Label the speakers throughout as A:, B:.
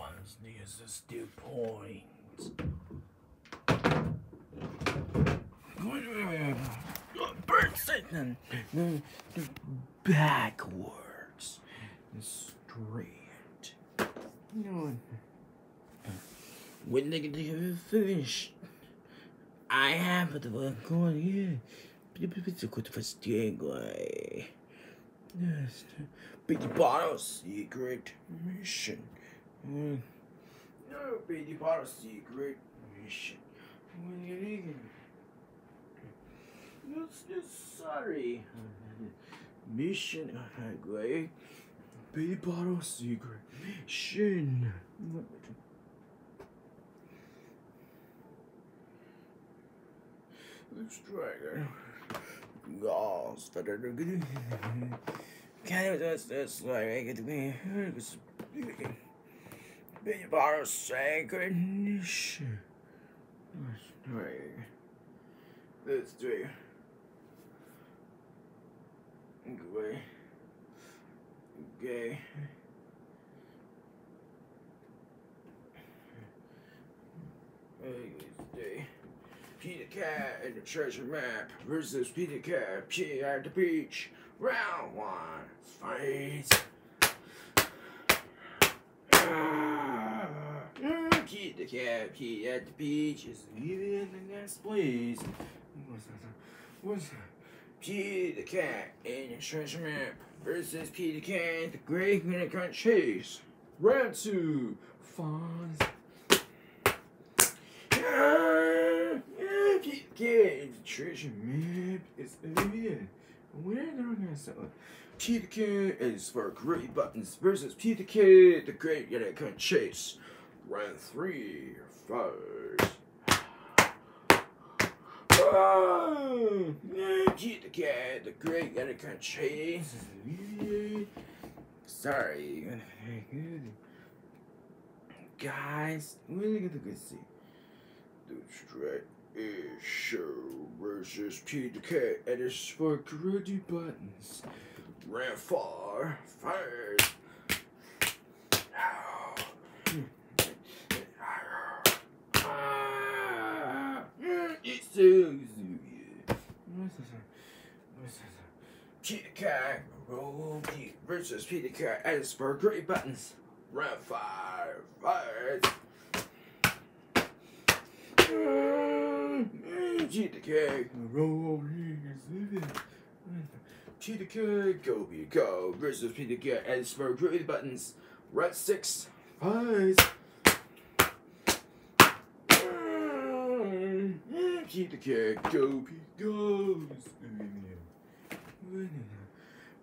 A: ones it's still points. Bird Satan backwards. Straight. When they get to finish, I have the one going here. It's a good first. Yes. Big bottle secret mission. No, big bottle secret mission. When you need That's just sorry. Mission great. Big bottle secret mission. Let's try it. Yes, better than good. Can you just this like it to me? Bottle secret mission. Let's try. Let's. Good. Okay. Wednesday. Peter Cat and the treasure map versus Peter Cat, Pete at the beach. Round one, fight. Ah, The cat, Pete at the beach is leaving the next place. What's that? What's that? Pete the cat in the treasure map versus Peter Cat, the great unicorn chase. Round two, fun. Peter Cat, the treasure map is in. Where are they gonna sell it? Peter Cat is for great buttons versus Peter Cat, the great unicorn chase. Round three, fight. Oh, ah! Pete the cat, the great unicorn chase. Sorry. Guys, really get the good see. The straight is show versus Pete the cat and it's for gritty buttons. Ran far, first. It's so good. Peter Cat, roll Pete versus Peter Cat as for great buttons. Round five, fight. Peter Cat, roll Peter Cat, go be go versus Peter Cat as for great buttons. Round six, fight. Keep the cat go, Pete goes.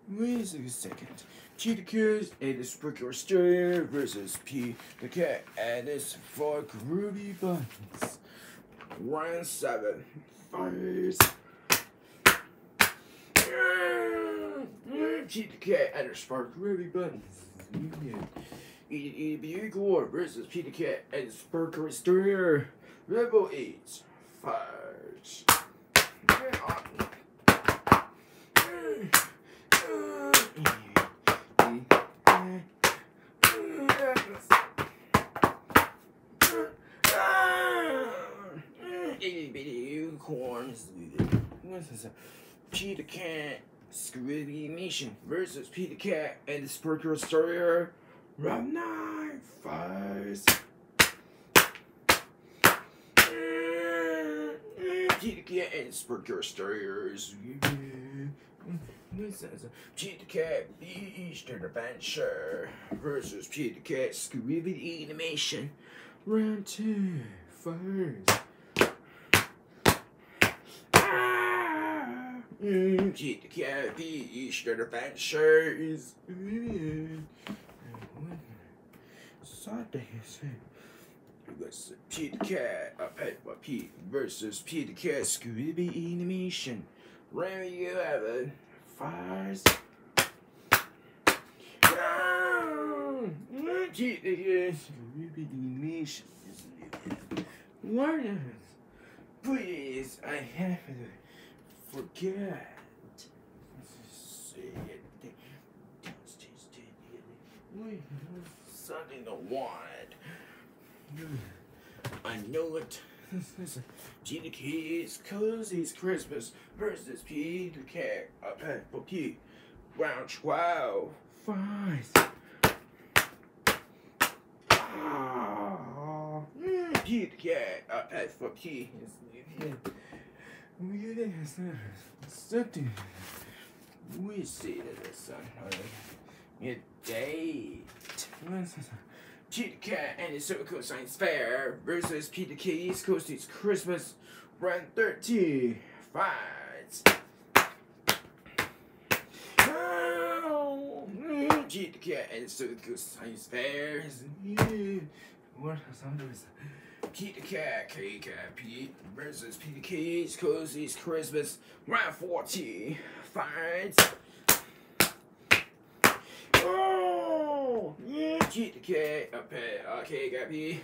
A: Wait a second. The cat and the sprinkler stir versus Pete the cat and his four groovy buttons. Round seven. Keep the cat and his four groovy buttons. Eat Eat Gore versus Peter Cat and Sparkle Stir. Level 8. Fight. Itty bitty unicorns. This? Peter Cat, Scooby Nation versus Peter Cat and the Stir. Round nine, fight. Peter Cat and Sparkle Stars. Peter Cat Easter Adventure versus Peter Cat Scooby Animation. Round two, first. Peter Cat the Easter Adventure is. Uh, Sunday. Let's Peter Cat, uh, Peppa Pig versus Peter Cat Scooby Animation. You have it. First. Peter Cat Scooby Animation. Is Please, I have to forget. Something to want. I know it. G the kids, cause it's Christmas versus P the cat. A pack for P. Round 12. Five. Ah, P the cat. A pack for P. Something. We see that something. Your date. Peter Cat and the Circle Science Fair versus Peter K East Coast It's Christmas Run 30 Fights. Peter Cat and the Circle Science Fair. What Peter Cat, K Cat Pete versus Peter K East Coast It's Christmas Round 40 Fights. Oh, cat, a pet, got me.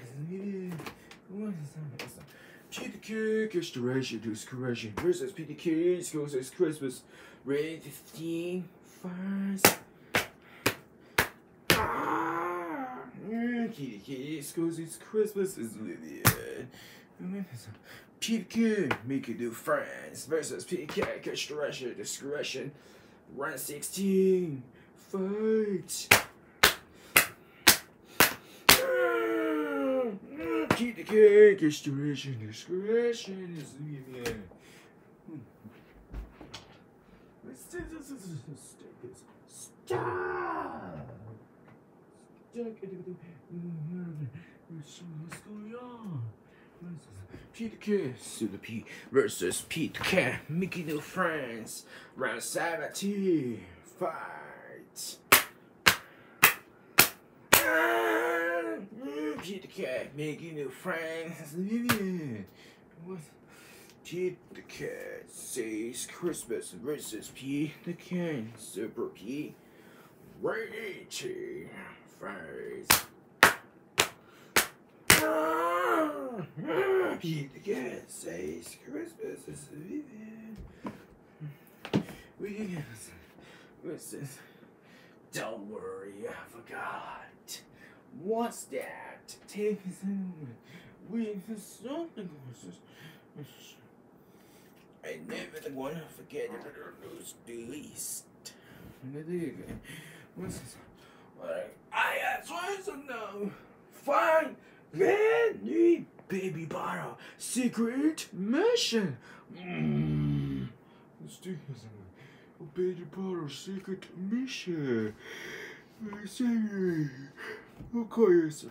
A: Cheat the duration to correction versus Kids goes as Christmas. Ready 15, first. Kids goes as Christmas is Lydia. Peter Kid, making new friends versus gets duration, discretion. Run 16 fight. Keep the cake, discretion, discretion is needed. Stop! What's going on? Peter Cat, Super P versus Pete Cat, making new friends. Round 17. Fight. Peter Cat, making new friends. Pete the Cat says Christmas versus Pete the Cat, Super P. Raging fight. Pete the Cat says Christmas is leaving. We listen. Don't worry, I forgot. What's that? Take this We something. I never want to forget the least. What's this? I asked for no. Fine. Then baby bottle secret mission. Mmm. Let's do this. Baby bottle secret mission. Okay, so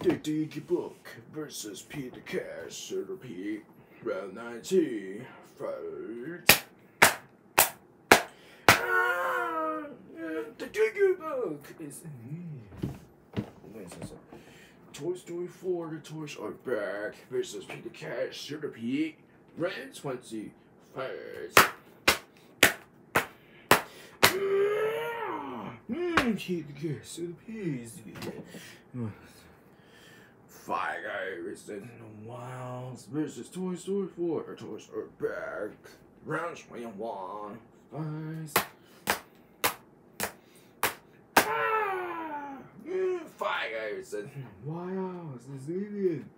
A: the Dinky Book versus Peter Cash, Sir Pete, round 19, fight. Ah, the Dinky Book is Toy Story 4, the toys are back versus Peter Cash, Sir Pete, round 20, fight. Keep the kiss to the peas. Five Guys in the Wilds versus Toy Story 4. Our toys are back. Round 21. Five. Five Guys in the Wilds is leaving.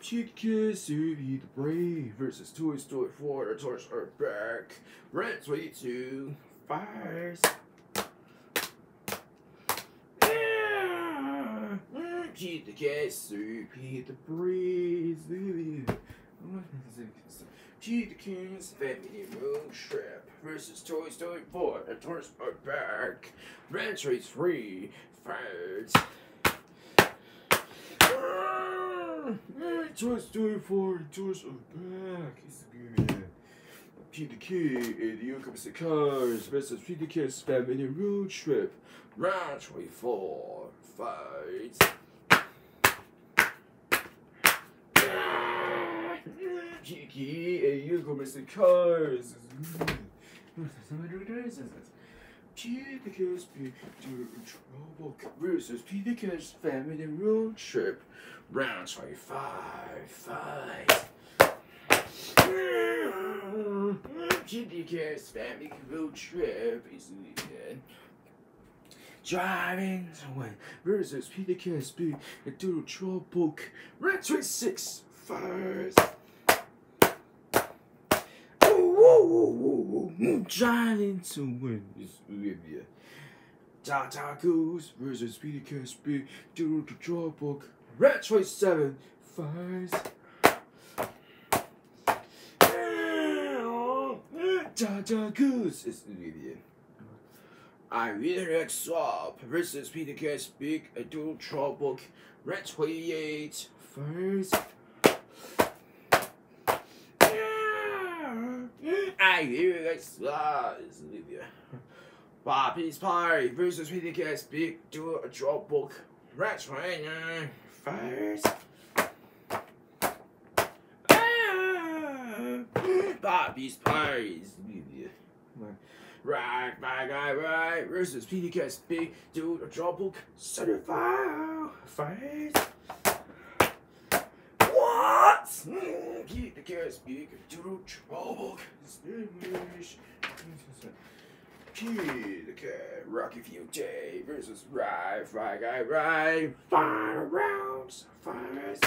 A: Cheat Kiss the Brave versus Toy Story 4. Our toys are back. Round 22. Five. Keep the gas keep the breeze. Keep the King's Family Road Trip versus Toy Story 4. The toys are back. Ranch race free. First. Toy Story 4. The toys are back. It's good. Peter Kid and the Yokohama Cars versus Peter Kid's Family Road Trip. Round 24. Fight. Kiki, a year ago, Mr. Cars. Peter Cash, Trouble versus the Cash Family Road Trip, round 25, 5. Peter Cash Family Road Trip is in the end. Driving away versus Peter Cash Big Doodle Trouble, round 26, 5. whoa, whoa. Trying to win this Olivia. Tata Goose versus Speedy Caspi. Due to draw book. Red Choice 7. Fives. Tata Goose is Olivia. I really like Swap versus Peter Caspi. A dual draw book. Red Choice 8. Fives. Like ah, Swap, is Olivia. Bobby's Party versus Peter Casby, dual trouble, Red 29, first. Ah. Bobby's Party is Olivia. Right, right, right, right. Versus Peter Casby, do the trouble, certified first. What? Peter Casby, do the trouble, finish. Peter Cat, Rocky J versus Right, right, Guy right. Final rounds first.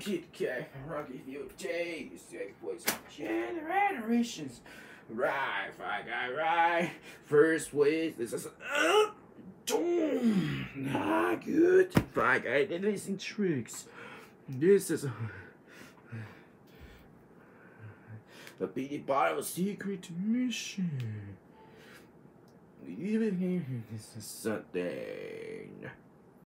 A: Kid Kat, Rocky J, second place, Generations. Right, five guy, right. First place, this is. Uh, boom. Not ah, good. Five guy, they're missing tricks. This is. The Beatty Bottle Secret Mission. Even here, this is something.